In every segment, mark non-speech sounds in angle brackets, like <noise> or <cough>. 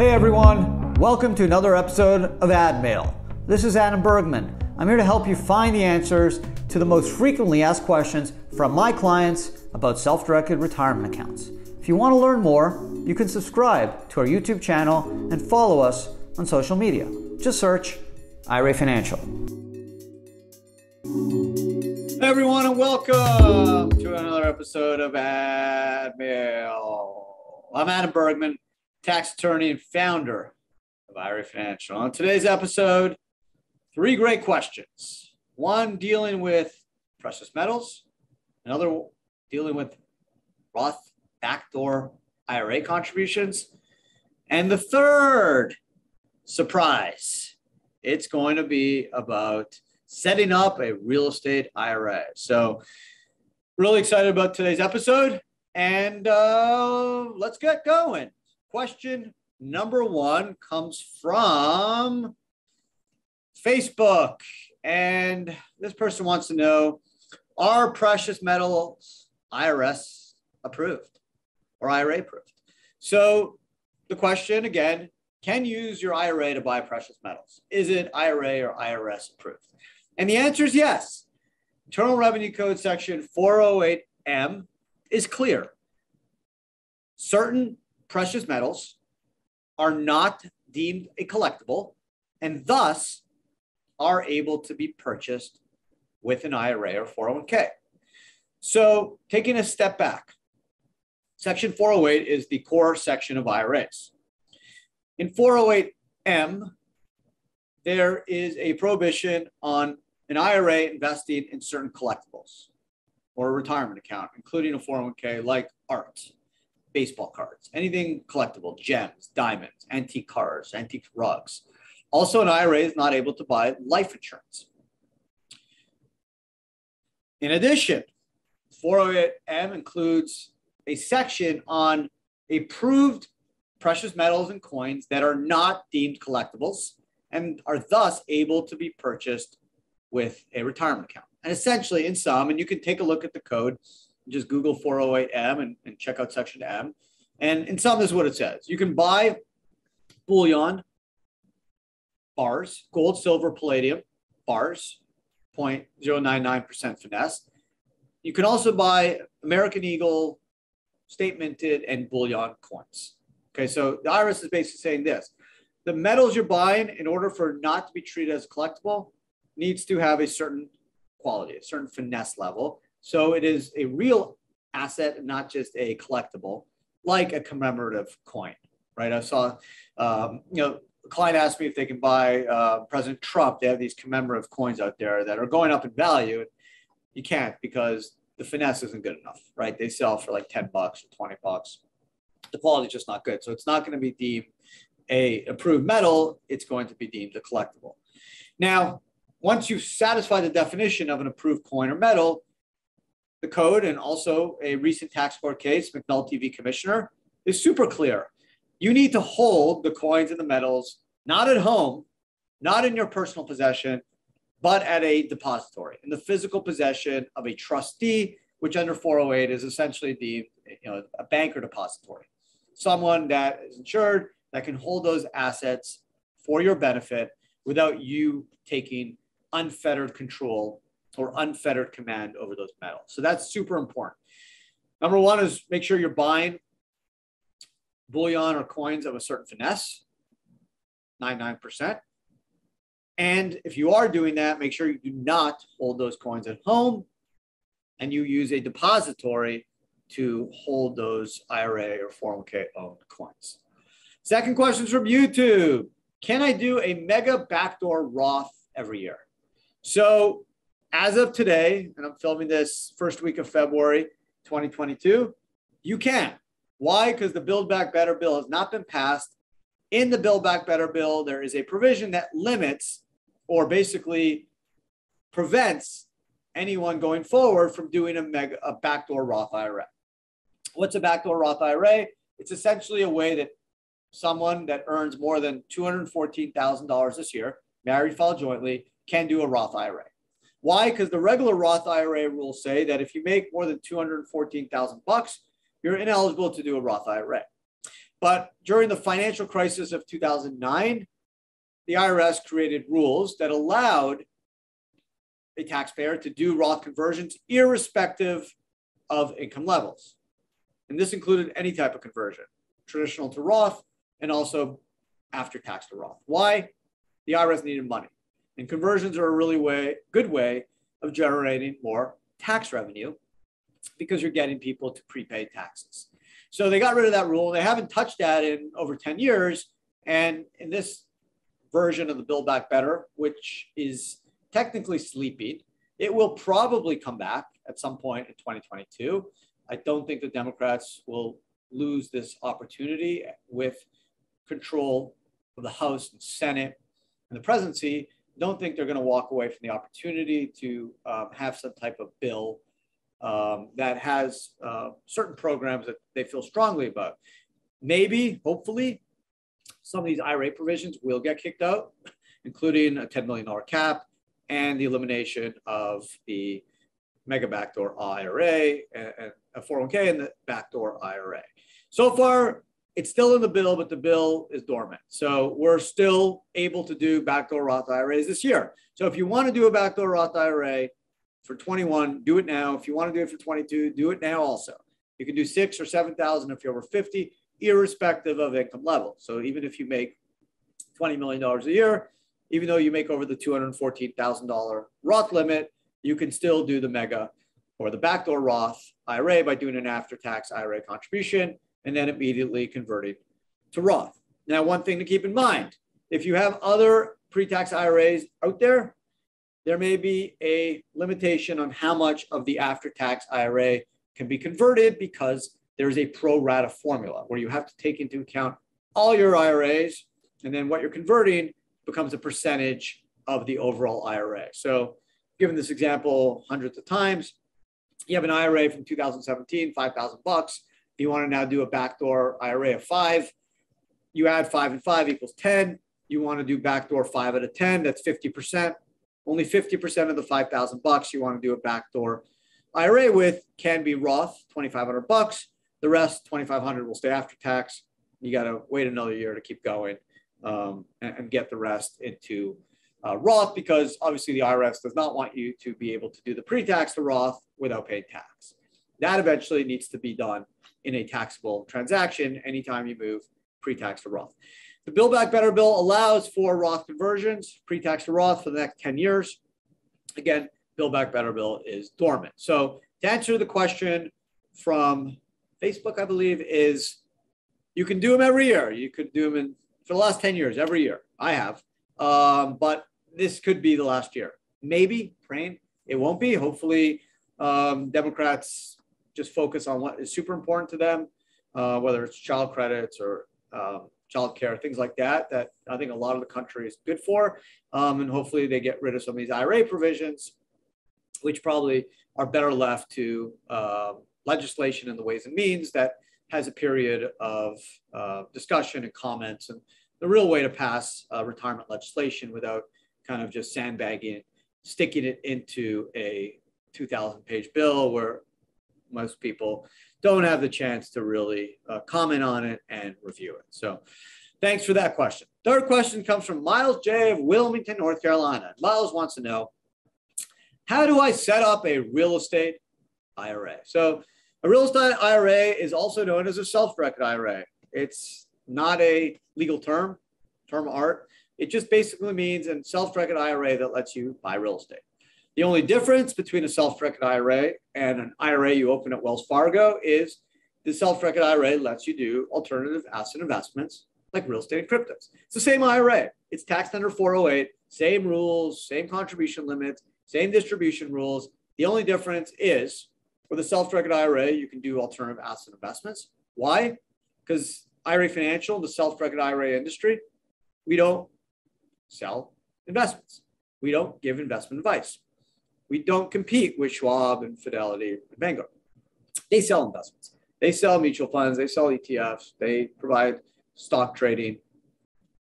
Hey everyone, welcome to another episode of AdMail. This is Adam Bergman. I'm here to help you find the answers to the most frequently asked questions from my clients about self directed retirement accounts. If you want to learn more, you can subscribe to our YouTube channel and follow us on social media. Just search IRA Financial. Hey everyone, and welcome to another episode of AdMail. I'm Adam Bergman, tax attorney and founder of IRA Financial. On today's episode, three great questions. One dealing with precious metals, another dealing with Roth backdoor IRA contributions, and the third surprise, it's going to be about setting up a real estate IRA. So, really excited about today's episode, and uh, let's get going. Question number one comes from Facebook. And this person wants to know Are precious metals IRS approved or IRA approved? So the question again can you use your IRA to buy precious metals? Is it IRA or IRS approved? And the answer is yes. Internal Revenue Code section 408M is clear. Certain precious metals are not deemed a collectible and thus are able to be purchased with an IRA or 401k. So, taking a step back, Section 408 is the core section of IRAs. In 408M, there is a prohibition on an IRA investing in certain collectibles or a retirement account, including a 401k like art, baseball cards, anything collectible, gems, diamonds, antique cars, antique rugs. Also, an IRA is not able to buy life insurance. In addition, 408M includes a section on approved precious metals and coins that are not deemed collectibles and are thus able to be purchased with a retirement account. And essentially, in sum, and you can take a look at the code, just Google 408M and, and check out section M. And in sum this is what it says you can buy bullion bars, gold, silver, palladium bars, 0.099% finesse. You can also buy American Eagle, state minted, and bullion coins. Okay, so the IRS is basically saying this the metals you're buying, in order for not to be treated as collectible, needs to have a certain quality, a certain finesse level. So it is a real asset not just a collectible, like a commemorative coin, right? I saw, um, you know, a client asked me if they can buy uh, President Trump. They have these commemorative coins out there that are going up in value. You can't because the finesse isn't good enough, right? They sell for like 10 bucks or 20 bucks. The quality is just not good. So it's not going to be deemed a approved metal. It's going to be deemed a collectible. Now, once you've satisfied the definition of an approved coin or metal, the code and also a recent tax court case, McNulty v. Commissioner, is super clear you need to hold the coins and the metals not at home, not in your personal possession, but at a depository in the physical possession of a trustee, which under 408 is essentially the you know a banker depository, someone that is insured that can hold those assets for your benefit without you taking unfettered control or unfettered command over those metals. So that's super important. Number one is make sure you're buying bullion or coins of a certain finesse, 99%. And if you are doing that, make sure you do not hold those coins at home and you use a depository to hold those IRA or 401k owned coins. Second question is from YouTube. Can I do a mega backdoor Roth every year? So as of today, and I'm filming this first week of February 2022, you can. Why? Because the Build Back Better bill has not been passed. In the Build Back Better bill, there is a provision that limits or basically prevents anyone going forward from doing a mega a backdoor Roth IRA. What's a backdoor Roth IRA? It's essentially a way that someone that earns more than $214,000 this year, married, filed jointly, can do a Roth IRA. Why? Because the regular Roth IRA rules say that if you make more than 214,000 bucks, you're ineligible to do a Roth IRA. But during the financial crisis of 2009, the IRS created rules that allowed a taxpayer to do Roth conversions irrespective of income levels. And this included any type of conversion, traditional to Roth and also after tax to Roth. Why? The IRS needed money. And conversions are a really way, good way of generating more tax revenue because you're getting people to prepay taxes. So they got rid of that rule. They haven't touched that in over 10 years. And in this version of the Build Back Better, which is technically sleeping, it will probably come back at some point in 2022. I don't think the Democrats will lose this opportunity with control of the House and Senate and the presidency. Don't think they're going to walk away from the opportunity to um, have some type of bill um, that has uh, certain programs that they feel strongly about. Maybe, hopefully, some of these IRA provisions will get kicked out, including a $10 million cap and the elimination of the mega backdoor IRA and, a 401k and the backdoor IRA. So far, it's still in the bill, but the bill is dormant. So we're still able to do backdoor Roth IRAs this year. So if you want to do a backdoor Roth IRA, for 21, do it now. If you want to do it for 22, do it now also. You can do six or 7,000 if you're over 50, irrespective of income level. So even if you make $20 million a year, even though you make over the $214,000 Roth limit, you can still do the mega or the backdoor Roth IRA by doing an after tax IRA contribution and then immediately converted to Roth. Now, one thing to keep in mind if you have other pre tax IRAs out there, there may be a limitation on how much of the after tax IRA can be converted because there's a pro rata formula where you have to take into account all your IRAs and then what you're converting becomes a percentage of the overall IRA. So, given this example hundreds of times, you have an IRA from 2017, 5,000 bucks. You want to now do a backdoor IRA of five. You add five and five equals 10. You want to do backdoor five out of 10, that's 50%. Only 50% of the 5,000 bucks you want to do a backdoor IRA with can be Roth, 2,500 bucks. The rest, 2,500 will stay after tax. You got to wait another year to keep going um, and, and, get the rest into uh, Roth because obviously the IRS does not want you to be able to do the pre-tax to Roth without paying tax. That eventually needs to be done in a taxable transaction anytime you move pre-tax to Roth. The Build Back Better bill allows for Roth conversions, pre-tax to Roth for the next 10 years. Again, Build Back Better bill is dormant. So to answer the question from Facebook, I believe, is you can do them every year. You could do them in, for the last 10 years, every year. I have. Um, but this could be the last year. Maybe, praying. It won't be. Hopefully, um, Democrats just focus on what is super important to them, uh, whether it's child credits or um, childcare, things like that, that I think a lot of the country is good for. Um, and hopefully they get rid of some of these IRA provisions, which probably are better left to uh, legislation and the Ways and Means that has a period of uh, discussion and comments and the real way to pass uh, retirement legislation without kind of just sandbagging, sticking it into a 2,000 page bill where most people don't have the chance to really uh, comment on it and review it. So thanks for that question. Third question comes from Miles J. of Wilmington, North Carolina. Miles wants to know, how do I set up a real estate IRA? So a real estate IRA is also known as a self-directed IRA. It's not a legal term, term art. It just basically means a self-directed IRA that lets you buy real estate. The only difference between a self-directed IRA and an IRA you open at Wells Fargo is the self-directed IRA lets you do alternative asset investments like real estate and cryptos. It's the same IRA. It's taxed under 408, same rules, same contribution limits, same distribution rules. The only difference is with a self-directed IRA, you can do alternative asset investments. Why? Because IRA Financial, the self-directed IRA industry, we don't sell investments. We don't give investment advice. We don't compete with Schwab and Fidelity and Vanguard. They sell investments. They sell mutual funds. They sell ETFs. They provide stock trading.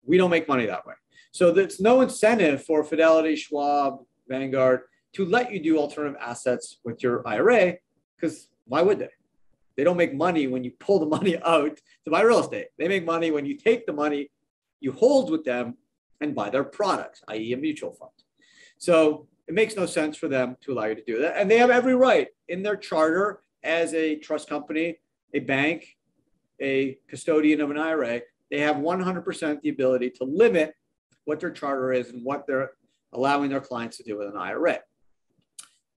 We don't make money that way. So there's no incentive for Fidelity, Schwab, Vanguard to let you do alternative assets with your IRA because why would they? They don't make money when you pull the <laughs> money out to buy real estate. They make money when you take the money you hold with them and buy their products, i.e., a mutual fund. So it makes no sense for them to allow you to do that. And they have every right in their charter as a trust company, a bank, a custodian of an IRA. They have 100% the ability to limit what their charter is and what they're allowing their clients to do with an IRA.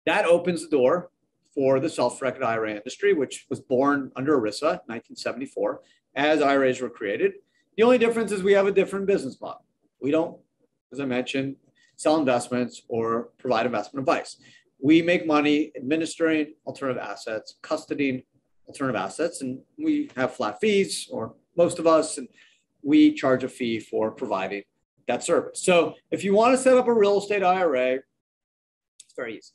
That opens the door for the self-directed IRA industry, which was born under ERISA 1974 as IRAs were created. The only difference is we have a different business model. We don't, as I mentioned, sell investments or provide investment advice. We make money administering alternative assets, custodying alternative assets, and we have flat fees, or most of us, and we charge a fee for providing that service. So if you want to set up a real estate IRA, it's very easy.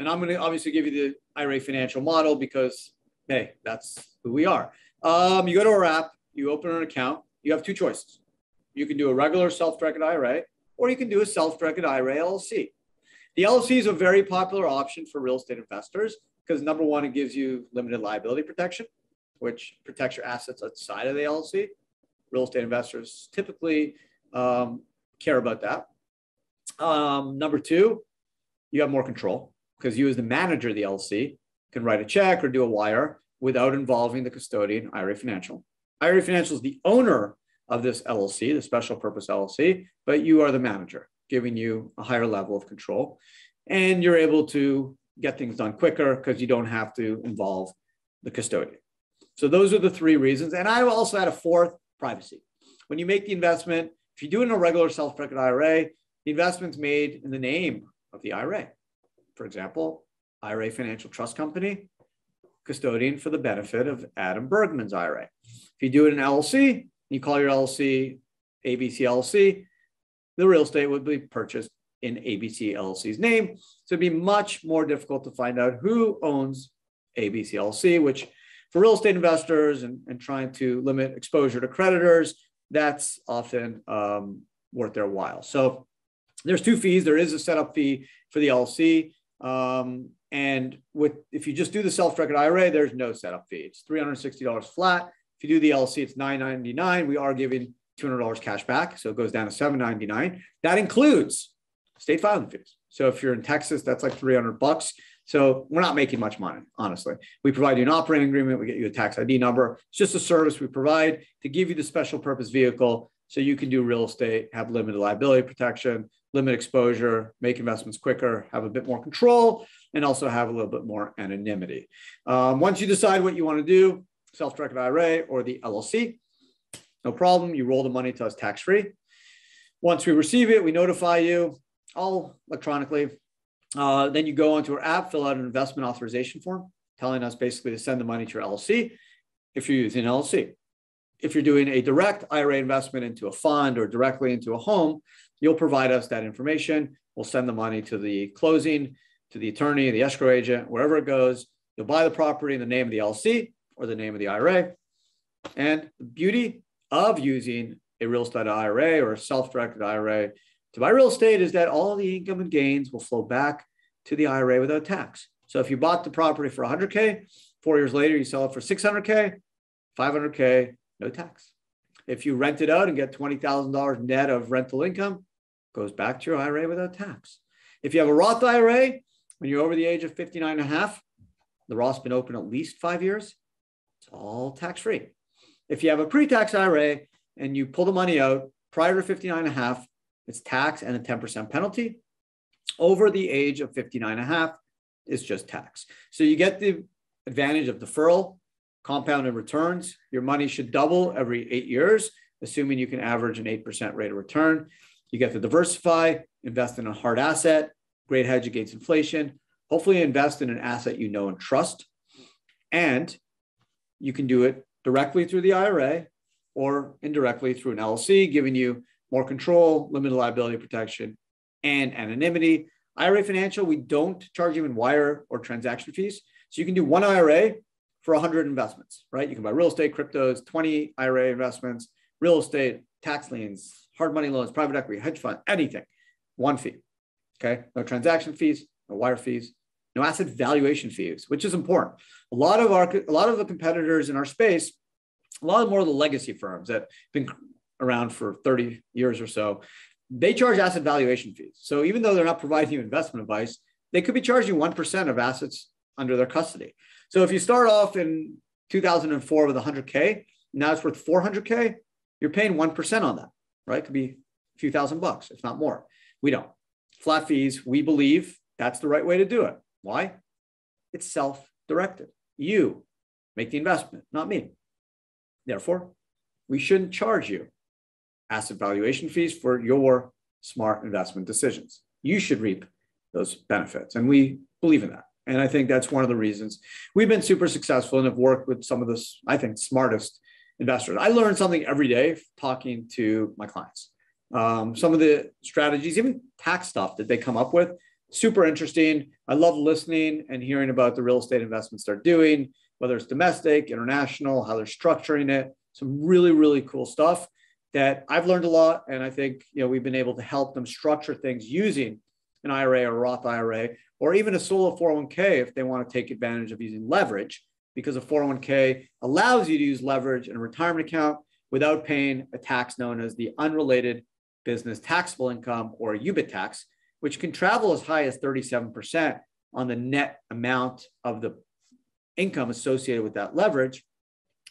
And I'm going to obviously give you the IRA financial model because, hey, that's who we are. Um, you go to our app, you open an account, you have two choices. You can do a regular self-directed IRA, or you can do a self-directed IRA LLC. The LLC is a very popular option for real estate investors because number one, it gives you limited liability protection, which protects your assets outside of the LLC. Real estate investors typically um, care about that. Um, number two, you have more control because you, as the manager of the LLC, can write a check or do a wire without involving the custodian, IRA Financial. IRA Financial is the owner of this LLC, the special purpose LLC, but you are the manager, giving you a higher level of control. And you're able to get things done quicker because you don't have to involve the custodian. So those are the three reasons. And I also add a fourth privacy. When you make the investment, if you do it in a regular self-directed IRA, the investment's made in the name of the IRA. For example, IRA Financial Trust Company, custodian for the benefit of Adam Bergman's IRA. If you do it in LLC, you call your LLC ABC LLC, the real estate would be purchased in ABC LLC's name. So it'd be much more difficult to find out who owns ABC LLC, which for real estate investors and, and trying to limit exposure to creditors, that's often um, worth their while. So there's two fees. There is a setup fee for the LLC. Um, and with if you just do the self-directed IRA, there's no setup fee. It's $360 flat. If you do the LLC, it's 999. We are giving $200 cash back. So it goes down to 799. That includes state filing fees. So if you're in Texas, that's like 300 bucks. So we're not making much money, honestly. We provide you an operating agreement. We get you a tax ID number. It's just a service we provide to give you the special purpose vehicle so you can do real estate, have limited liability protection, limit exposure, make investments quicker, have a bit more control, and also have a little bit more anonymity. Um, once you decide what you want to do, self-directed IRA or the LLC. No problem. You roll the money to us tax-free. Once we receive it, we notify you all electronically. Uh, then you go onto our app, fill out an investment authorization form, telling us basically to send the money to your LLC if you're using LLC. If you're doing a direct IRA investment into a fund or directly into a home, you'll provide us that information. We'll send the money to the closing, to the attorney, the escrow agent, wherever it goes. You'll buy the property in the name of the LLC or the name of the IRA. And the beauty of using a real estate IRA or a self-directed IRA to buy real estate is that all the income and gains will flow back to the IRA without tax. So if you bought the property for 100K, four years later, you sell it for 600K, 500K, no tax. If you rent it out and get $20,000 net of rental income, goes back to your IRA without tax. If you have a Roth IRA, when you're over the age of 59 and a half, the Roth's been open at least five years, it's all tax free. If you have a pre tax IRA and you pull the money out prior to 59 and a half, it's tax and a 10% penalty. Over the age of 59 and a half, it's just tax. So you get the advantage of deferral, compounded returns. Your money should double every eight years, assuming you can average an 8% rate of return. You get to diversify, invest in a hard asset, great hedge against inflation. Hopefully, invest in an asset you know and trust. And you can do it directly through the IRA or indirectly through an LLC, giving you more control, limited liability protection, and anonymity. IRA Financial, we don't charge even wire or transaction fees. So you can do one IRA for 100 investments, right? You can buy real estate, cryptos, 20 IRA investments, real estate, tax liens, hard money loans, private equity, hedge fund, anything. One fee. Okay. No transaction fees, no wire fees, no asset valuation fees, which is important. A lot of our a lot of the competitors in our space, a lot of more of the legacy firms that have been around for 30 years or so, they charge asset valuation fees. So even though they're not providing you investment advice, they could be charging 1% of assets under their custody. So if you start off in 2004 with 100K, now it's worth 400K, you're paying 1% on that, right? It could be a few thousand bucks, if not more. We don't. Flat fees, we believe that's the right way to do it. Why? It's self directed. You make the investment, not me. Therefore, we shouldn't charge you asset valuation fees for your smart investment decisions. You should reap those benefits. And we believe in that. And I think that's one of the reasons we've been super successful and have worked with some of the, I think, smartest investors. I learn something every day talking to my clients. Um, some of the strategies, even tax stuff that they come up with, super interesting. I love listening and hearing about the real estate investments they're doing, whether it's domestic, international, how they're structuring it. Some really, really cool stuff that I've learned a lot. And I think you know we've been able to help them structure things using an IRA or Roth IRA, or even a solo 401k if they want to take advantage of using leverage, because a 401k allows you to use leverage in a retirement account without paying a tax known as the unrelated business taxable income or UBIT tax, which can travel as high as 37% on the net amount of the income associated with that leverage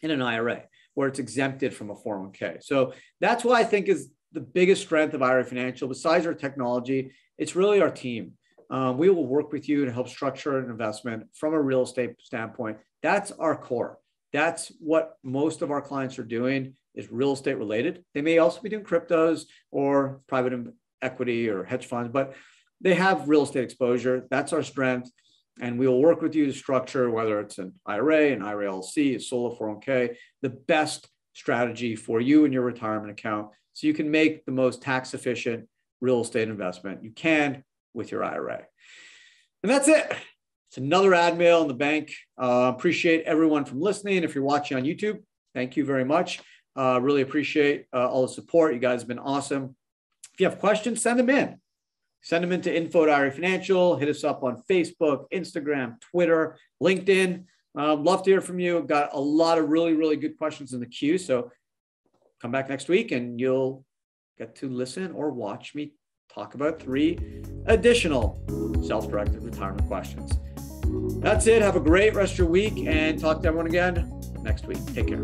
in an IRA, where it's exempted from a 401k. So that's why I think is the biggest strength of IRA Financial, besides our technology, it's really our team. Um, we will work with you to help structure an investment from a real estate standpoint. That's our core. That's what most of our clients are doing is real estate related. They may also be doing cryptos or private equity or hedge funds, but they have real estate exposure. That's our strength. And we will work with you to structure whether it's an IRA, an IRA LLC, a solo 401k, the best strategy for you and your retirement account so you can make the most tax efficient real estate investment you can with your IRA. And that's it. It's another AdMail in the bank. Uh, appreciate everyone from listening. If you're watching on YouTube, thank you very much. Uh, really appreciate uh, all the support. You guys have been awesome. If you have questions, send them in. Send them into info IRA Financial. Hit us up on Facebook, Instagram, Twitter, LinkedIn. Um, love to hear from you. Got a lot of really, really good questions in the queue. So come back next week and you'll get to listen or watch me talk about three additional self directed retirement questions. That's it. Have a great rest of your week and talk to everyone again next week. Take care.